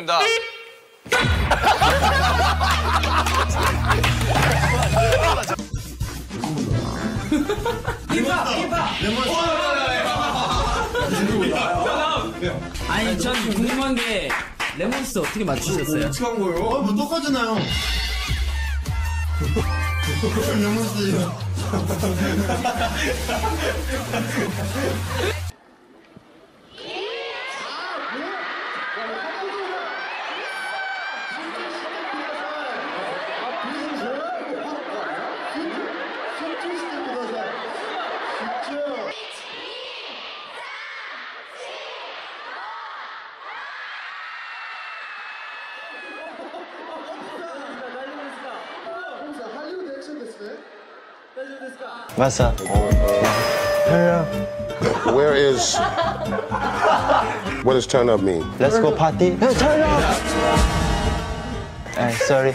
부탁드립니다. 아니 전 궁금한 게 레몬스 어떻게 맞추셨어요? 어떻게 한 거예요? 어, 뭐 똑같잖아요. 레몬스요. 맞아. Where is. What does turn up mean? Let's go party. Hey, turn up. Ay, sorry.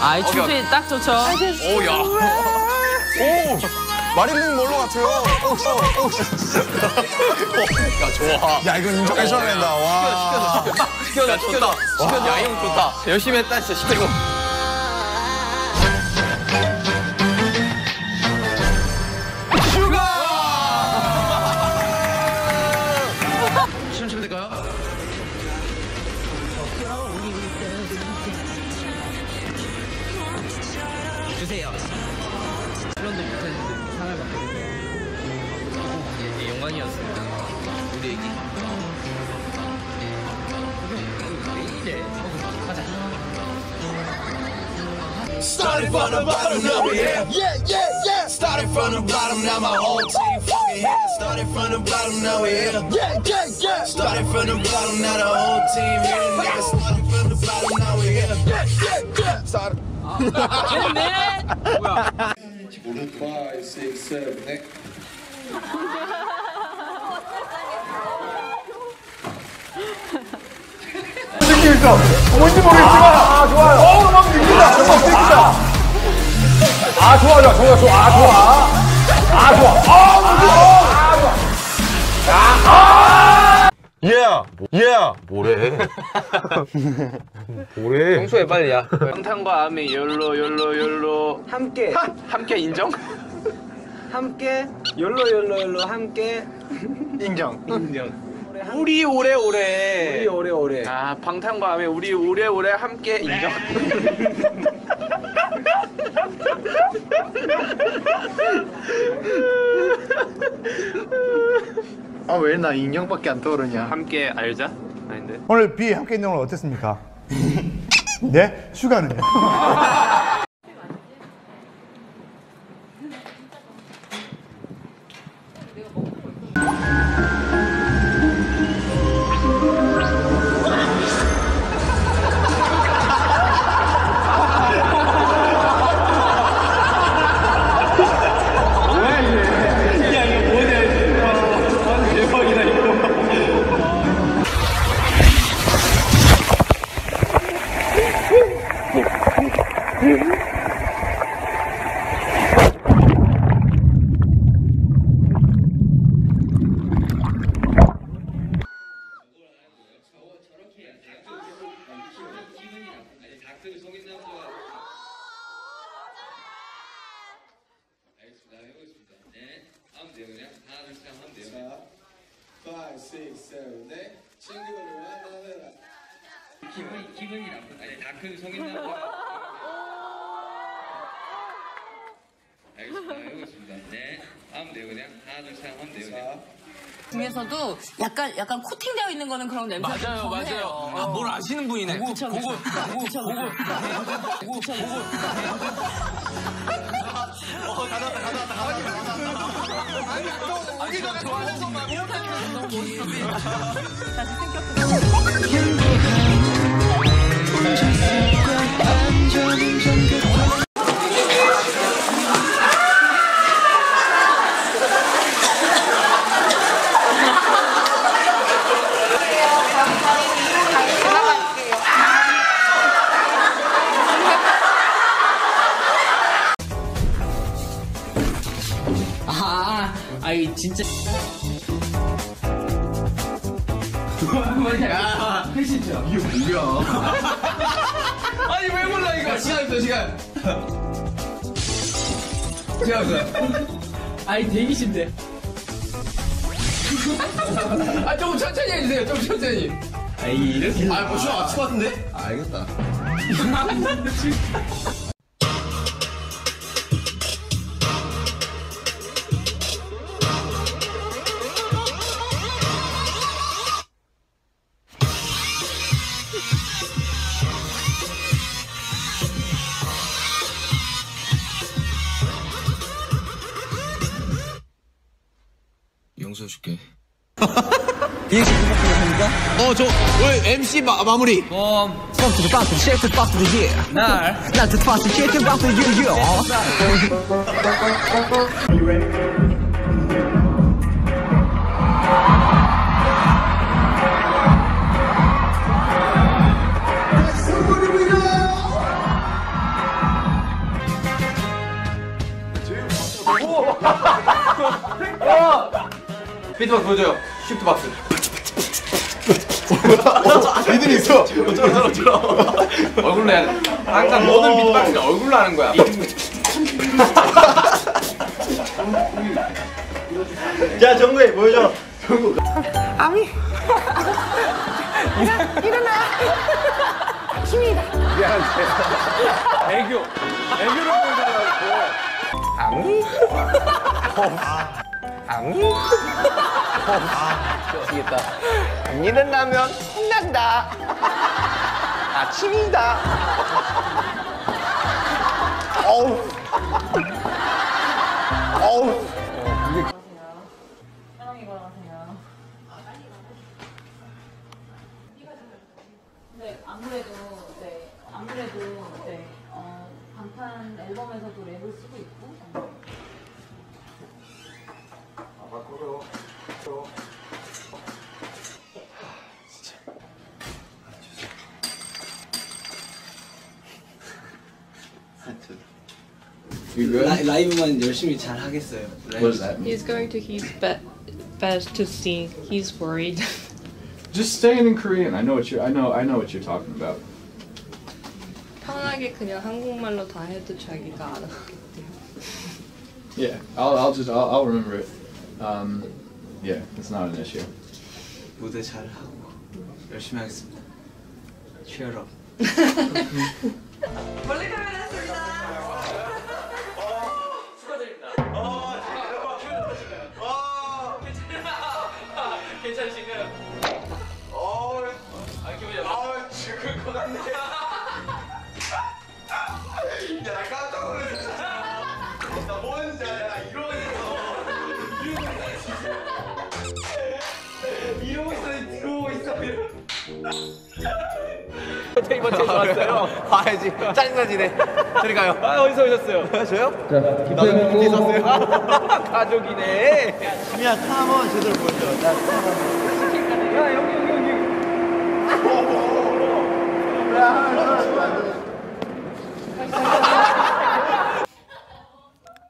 아이 추세 딱 좋죠. 오야. 오! 마릴린 몰로 같아요. 오, 오, 오. 야 좋아. 야, 이거 인정해줘야 된다. 와. 시켜줘 시켜줘. 시켜줘. 야형 좋다. 열심히 했다 진짜 시켜줘. Started from the bottom, now we here. Yeah, yeah, yeah. Started from the bottom, now my whole team fucking here. Started from the bottom, now we here. Yeah, yeah, yeah. Started from the bottom, now the whole team here. Nigga, started from the bottom, now we here. Yeah, yeah, yeah. Started. Five, six, seven, eight. 느낌 있어. 뭔지 모르겠지만, 아, 좋아요. 어, 막 느낀다. 정말 느낀다. 아, 좋아, 좋아, 좋아, 좋아. 아, 좋아. 아, 좋아. 아. 아, 좋아. 아, 아. Yeah, yeah. 뭐래? 뭐래? 평소에 빨리야. 평탄과 아미 열로 열로 열로 함께 함께 인정? 함께 열로 열로 열로 함께 인정. 인정 우리 오래오래. 우리 오래오래 아 방탄과 아미 우리 오래오래 함께 인정. 아, 왜 나 인형밖에 안 떠오르냐? 함께 알자. 아닌데. 오늘 비 함께 있는 건 어땠습니까? 네? 휴가는요? 나쁘다. 아니 다크 성인 나고. 알겠습니다. 해보겠습니다. 네. 중에서도 약간 약간 코팅되어 있는 거는 그런 냄새가 맞아요, 좀 맞아요. 아, 뭘 아시는 분이네. 그쵸, 그쵸. 그쵸, 그쵸. 그쵸, 그쵸. 아, 아이 진짜. 야, 회신죠. 이게 뭐야? 아니, 왜 몰라, 이거. 시간 있어, 시간. 시간 있어. 아이 대기신데. 아, 조금 천천히 해주세요, 좀 천천히. 아이 이렇게. 아, 뭐, 춤 맞출 것 같은데? 알겠다. 용서해줄게. 어, 저, 왜 MC 마, 마무리. 날. 비트박스 보여줘요. 쉬프트박스. 리듬 있어. 얼굴로 해야 돼. 항상 모든 비트박스는 얼굴로 하는 거야. 자, 정국이 보여줘. 애교. 애교를 보여달라고. 미 치겠다. 안 일어나면 혼난다. 아침이다. 어우. 어우. 라, 라이브만 열심히 잘 하겠어요. He's going to his be- best to sing. He's worried. Just saying in Korean. I know what you're. I know. I know what you're talking about. 편하게 그냥 한국말로 다 해도 자기가 알아듣겠대요. Yeah. I'll. I'll just. I'll, I'll remember it. Um. Yeah. It's not an issue. 무대 잘 하고 열심히 하겠습니다. Cheer up. 이번 주에 왔어요. 봐야지. 짜증나지네. 저리 가요. 아, 어디서 오셨어요? 저요? 나도 밑에 있었어요. 가족이네. 야, 카 한번 제대로 보여줘. 나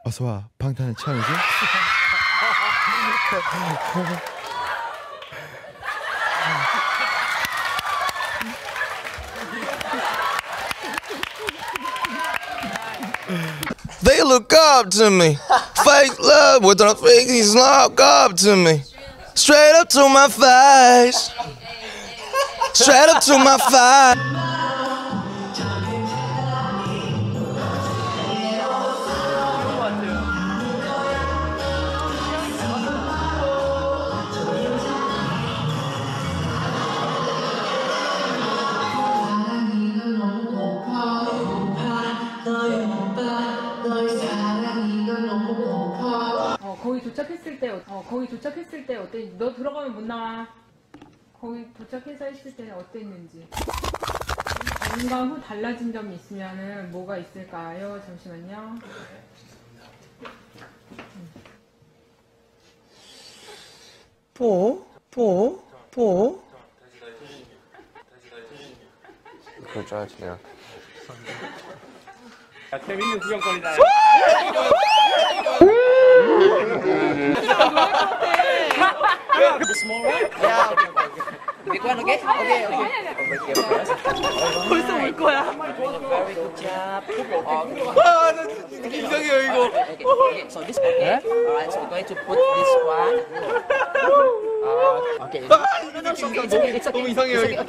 어서 와. 방탄의 찬이지? They look up to me. Fake love with a fake, he's look up to me. Straight up to my face. Straight up to my face. 어, 어, 거기 도착했을 때 어땠는지 너 들어가면 못 나와 거기 도착해서 했을 때는 어땠는지 전과 후 달라진 점이 있으면은 뭐가 있을까요? 잠시만요 또? 또? 또? 그럴 줄 알았지 내가 재밌는 구경거리다. 벌써 올 거야. 진짜 이상해요 이거. Uh. 너무 이상해요. 이거.